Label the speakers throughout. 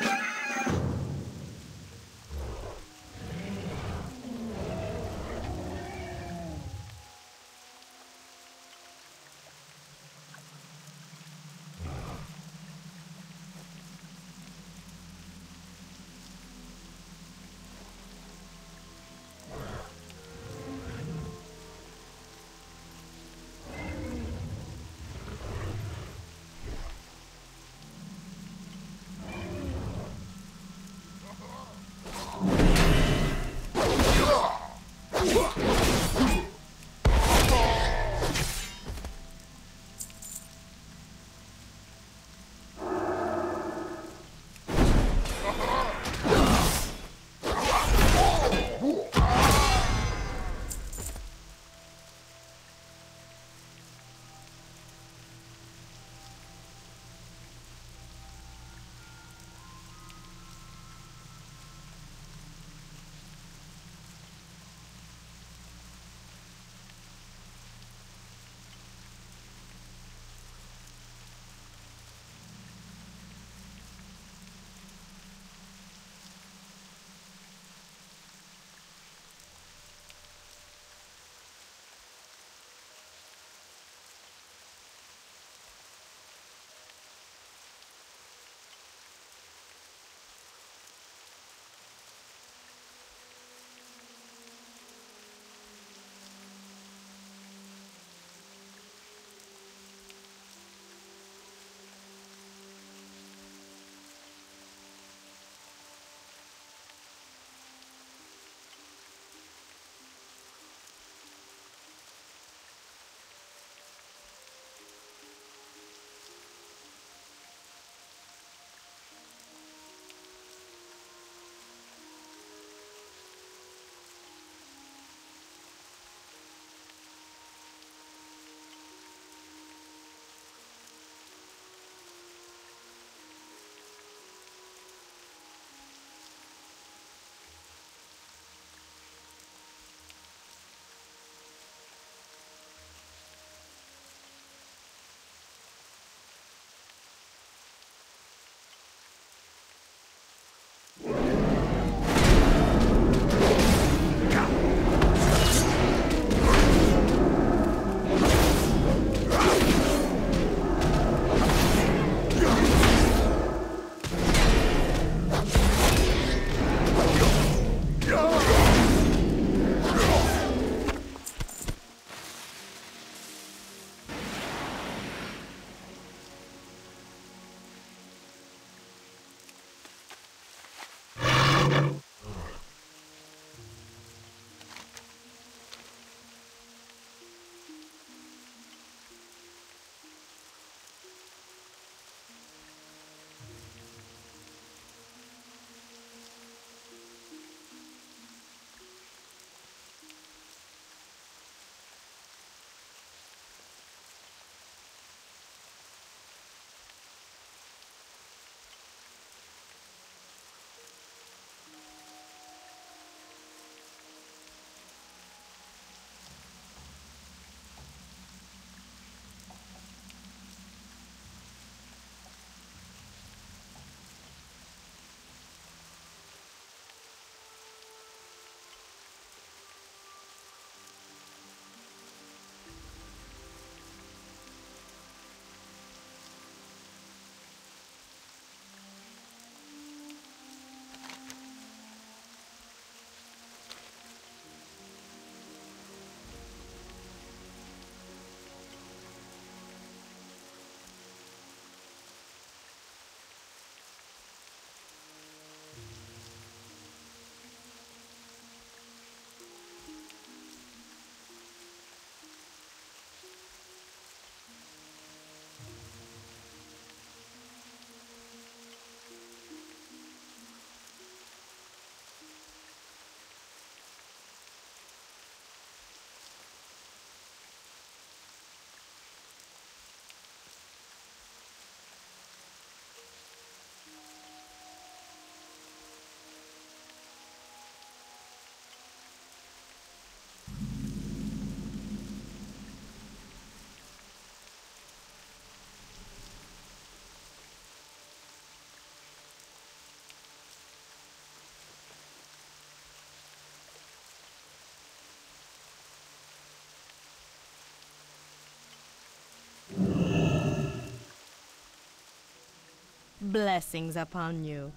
Speaker 1: you Blessings upon you.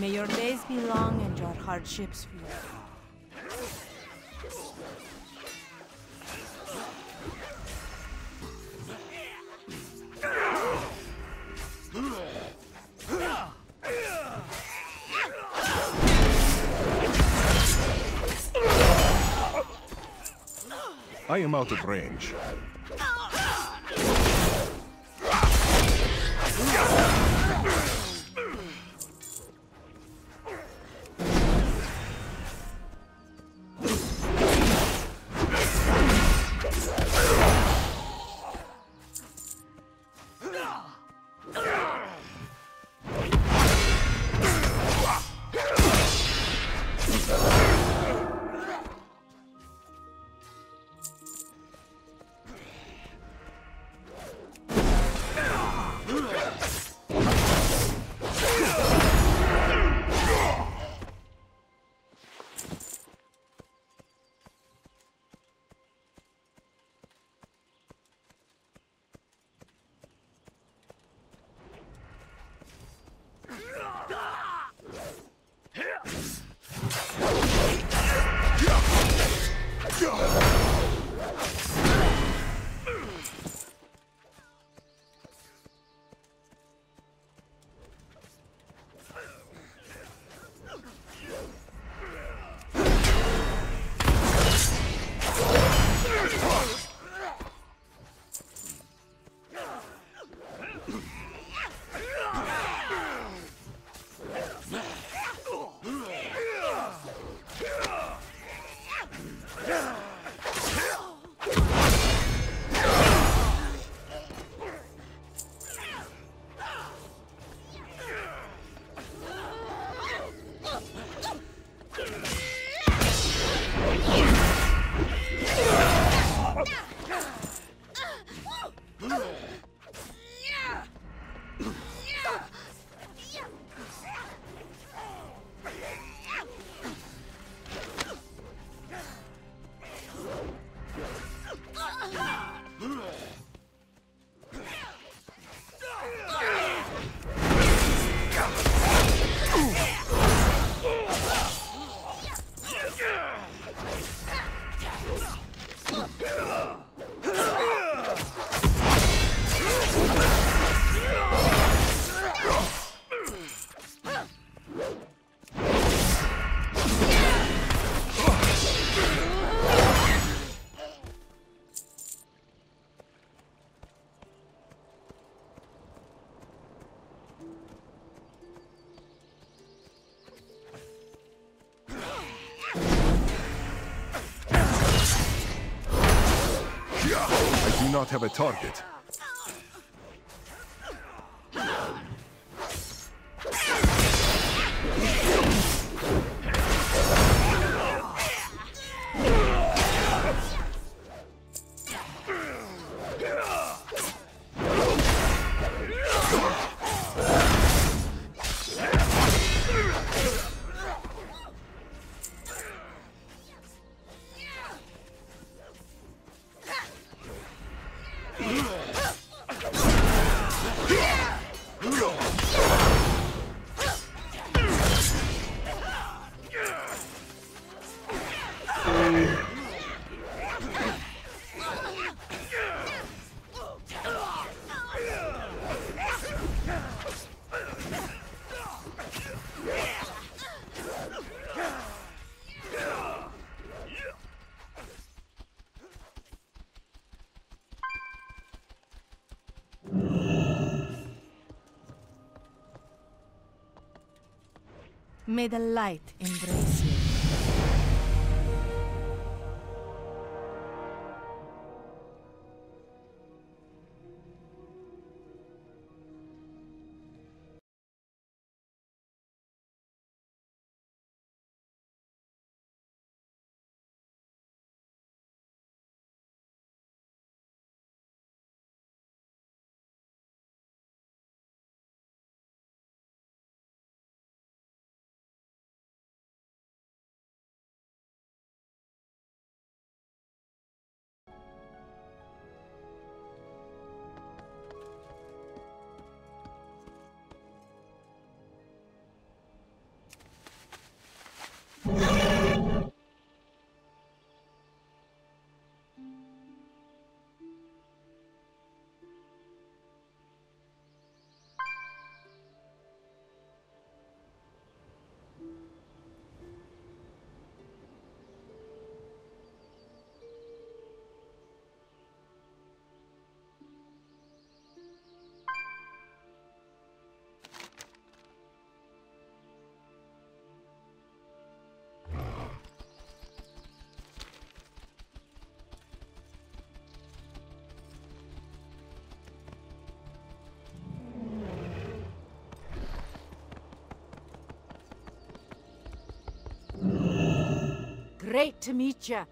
Speaker 1: May your days be long and your hardships few.
Speaker 2: I am out of range. Not have a target.
Speaker 1: May the light embrace Great to meet you.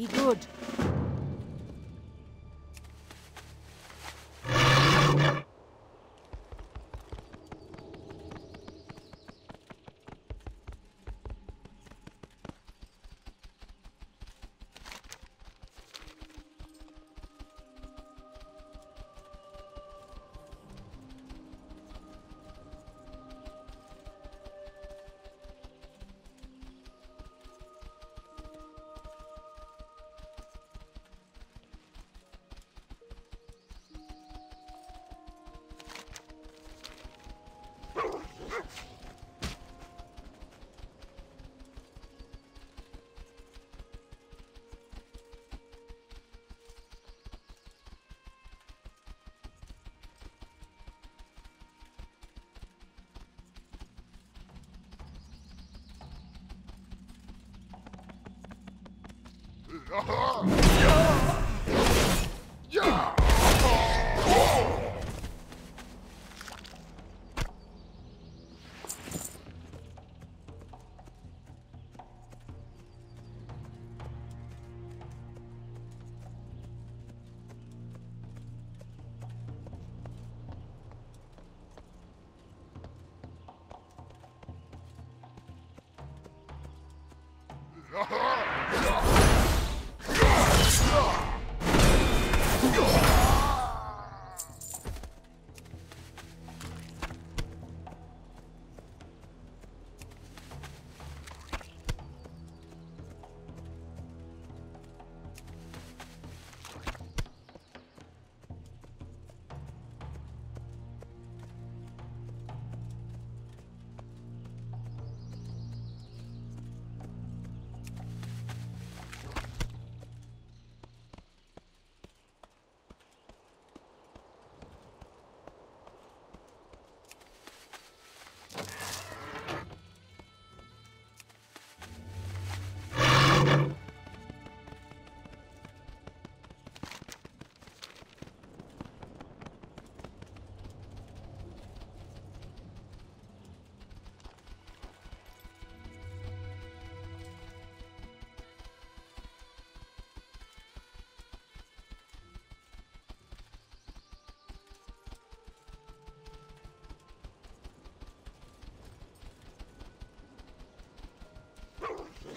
Speaker 1: Be good. Yeah! Yeah!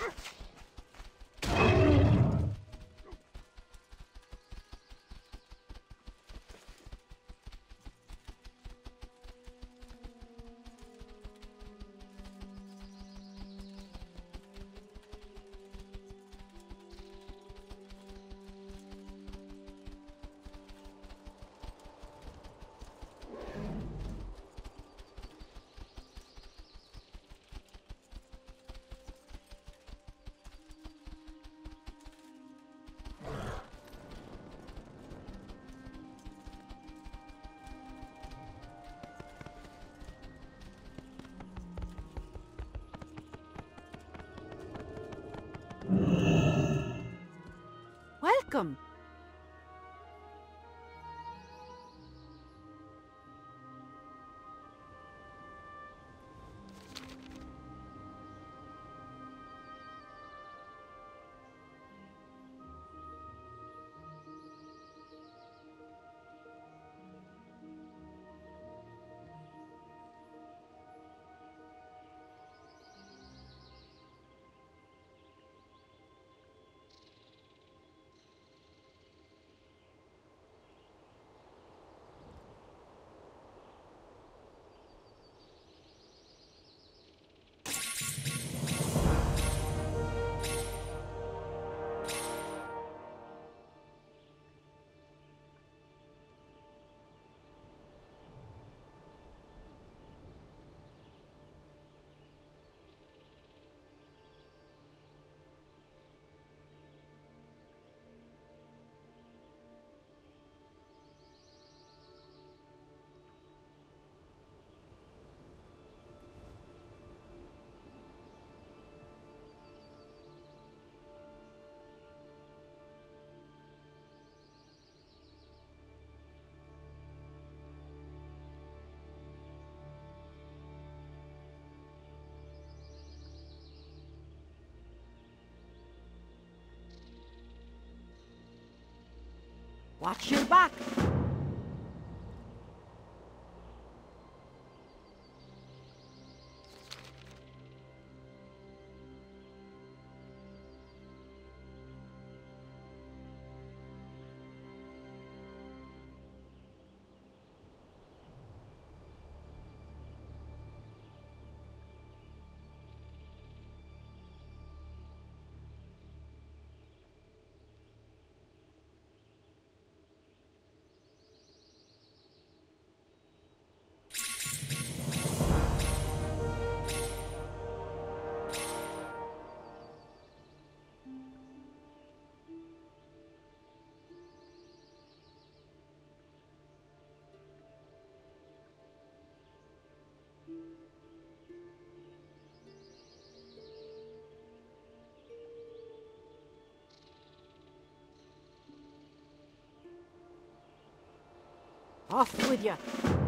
Speaker 1: Grrrr!
Speaker 3: Welcome. Watch your back. Off with you.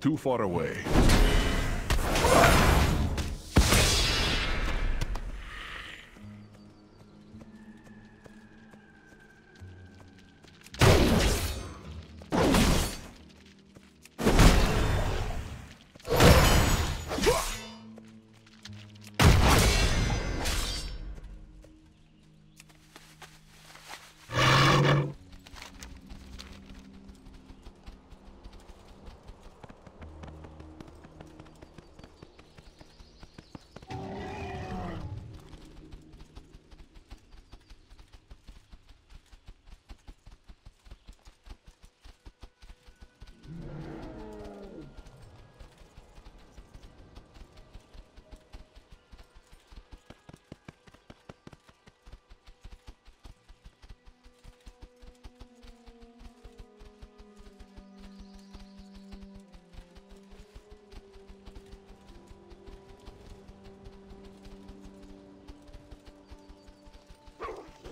Speaker 2: Too far away.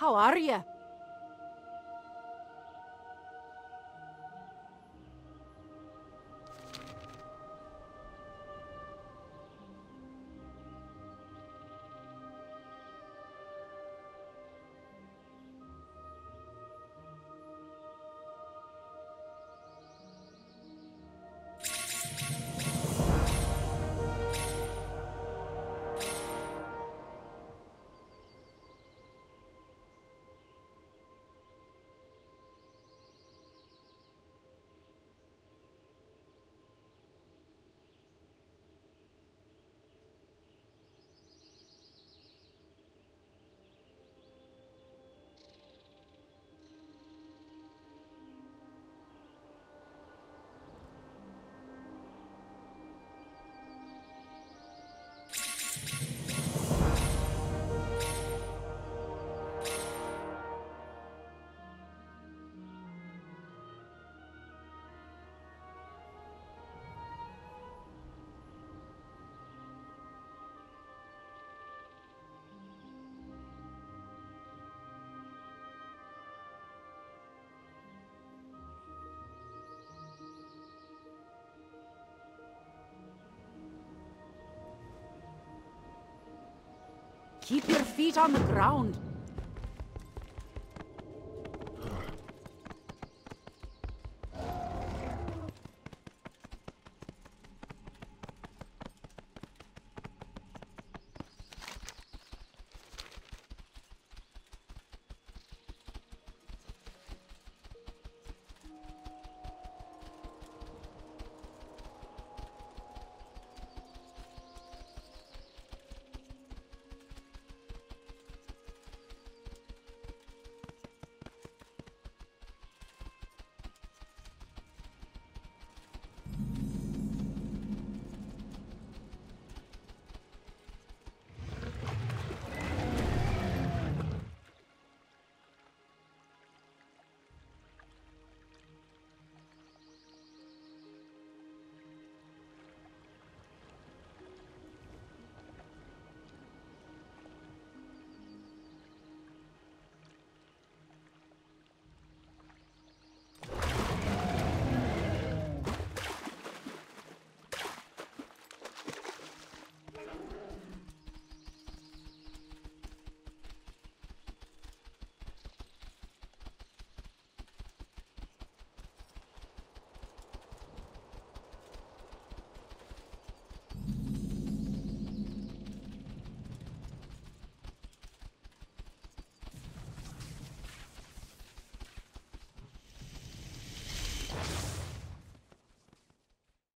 Speaker 3: How are you? Keep your feet on the ground.